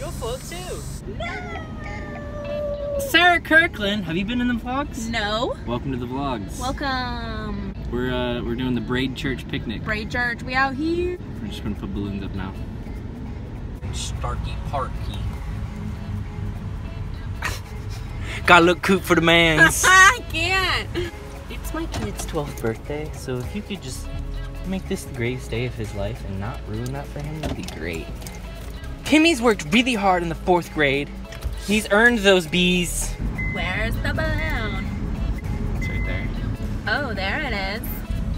You'll float too. Sarah Kirkland, have you been in the vlogs? No. Welcome to the vlogs. Welcome. We're uh, we're doing the Brave Church picnic. Brave Church, we out here. We're just gonna put balloons up now. Starkey Parky. Gotta look cute for the mans. I can't. it's my kid's 12th birthday, so if you could just make this the greatest day of his life and not ruin that for him, that'd be great. Timmy's worked really hard in the fourth grade. He's earned those B's. Where's the balloon? It's right there. Oh, there it is.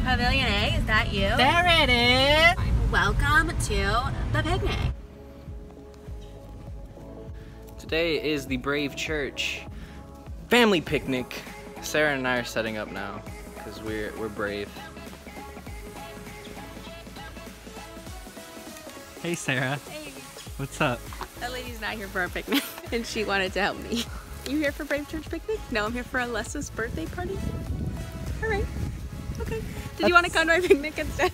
Pavilion A, is that you? There it is. Welcome to the picnic. Today is the Brave Church family picnic. Sarah and I are setting up now because we're we're brave. Hey Sarah, Hey, what's up? that lady's not here for a picnic, and she wanted to help me. You here for Brave Church picnic? No, I'm here for Alessa's birthday party. All right. Okay. Did you want to come to my picnic instead?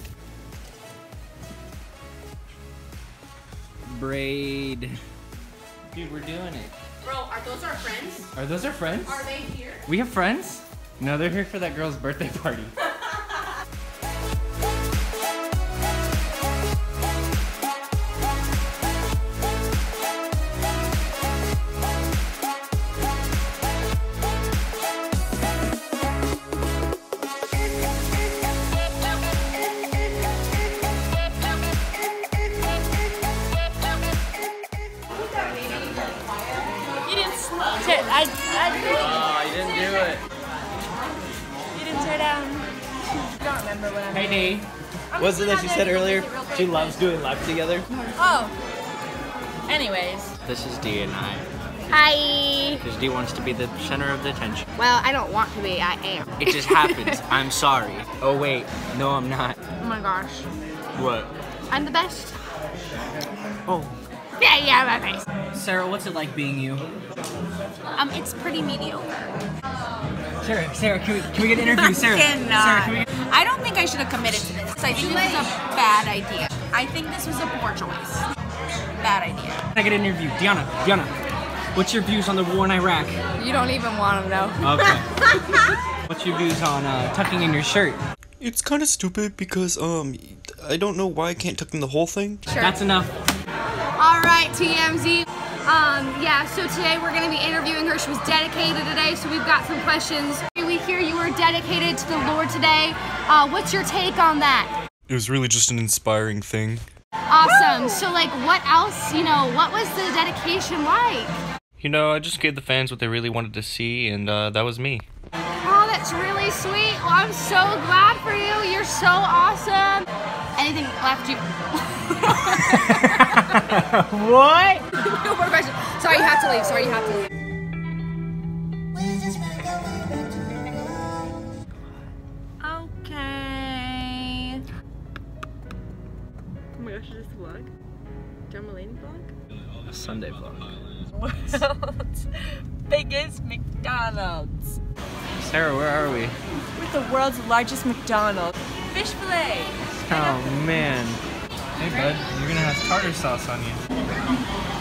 Braid. Dude, we're doing it. Bro, are those our friends? Are those our friends? Are they here? We have friends? No, they're here for that girl's birthday party. I, I, Oh, you didn't do it. you didn't tear down. I don't remember what I'm. Hey Dee. Was it that she said earlier? She loves doing life together. Oh. Anyways. This is Dee and I. Hi. Because Dee wants to be the center of the attention. Well, I don't want to be. I am. It just happens. I'm sorry. Oh wait, no I'm not. Oh my gosh. What? I'm the best. Oh. Yeah, yeah, my face. Sarah, what's it like being you? Um, it's pretty mediocre. Sarah, Sarah, can we, can we get an interview? Sarah, Sarah, can we get... I don't think I should have committed to this. I think this was a bad idea. I think this was a poor choice. Bad idea. Can I get an interview? Diana, Diana, what's your views on the war in Iraq? You don't even want to know. Okay. what's your views on uh, tucking in your shirt? It's kind of stupid because um I don't know why I can't tuck in the whole thing. Sure. That's enough. All right, TMZ. Um, yeah, so today we're gonna be interviewing her. She was dedicated today, so we've got some questions. We hear you were dedicated to the Lord today. Uh, what's your take on that? It was really just an inspiring thing. Awesome. So, like, what else? You know, what was the dedication like? You know, I just gave the fans what they really wanted to see, and uh, that was me. Oh, that's really sweet. Well, I'm so glad for you. You're so awesome. Anything left you? What? no more questions. Sorry, you have to leave. Sorry, you have to leave. Okay. Oh my gosh, is this a vlog? John Mulaney vlog? Sunday vlog. World's biggest McDonald's. Sarah, where are we? With the world's largest McDonald's. Fish fillet. Oh man. Hey bud, you're gonna have tartar sauce on you.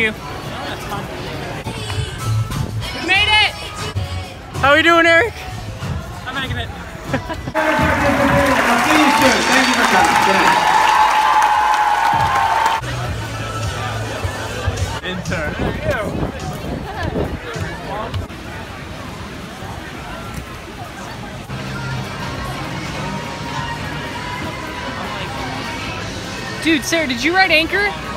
Thank you. Made it! How are we doing, Eric? I'm making it. Dude, Sarah, did you write Anchor?